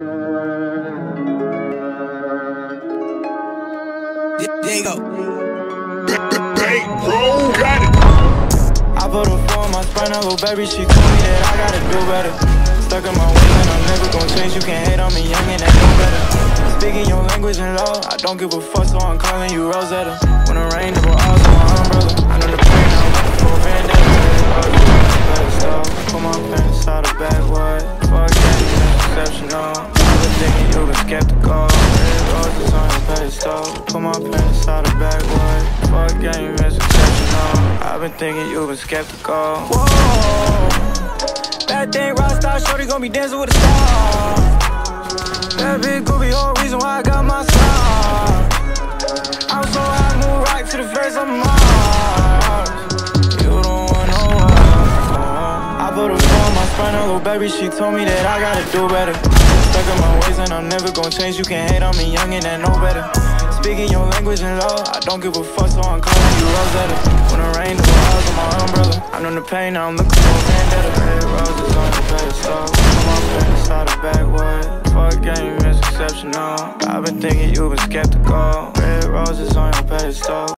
Diego. Hey, bro, got it. I put a four on my spine, little baby, she told me that I gotta do better. Stuck in my ways and I'm never gonna change, you can't hate on me, young and I know better. Speaking your language and law, I don't give a fuck, so I'm calling you Rosetta. Skeptical. Red roses on your pedestal. Put my pants out of backwood. Fuck yeah, you exceptional. I've been thinking you've been skeptical. Whoa, that thing rock star, shorty gon' be dancing with a star. That big goofy whole reason why I got my star. I'm so high, move right to the face of Mars. On my little baby, she told me that I gotta do better. Stuck in my ways and I'm never gonna change. You can't hate on me, young and I know better. Speaking your language and law, I don't give a fuck, so I'm calling you Rosetta. When it rain, the walls on my umbrella. I know the pain, now I'm looking for a vendetta. Red roses on the pedestal. Come on, pants out of backwood. Fuck game is exceptional. I've been thinking you've been skeptical. Red roses on your pedestal.